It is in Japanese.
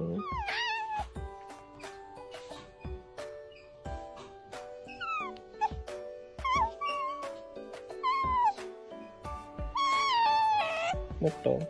うん。もっと。